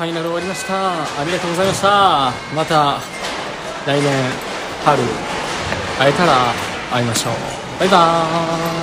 ファイナル終わりました。ありがとうございました。また来年春会えたら会いましょう。バイバーイ。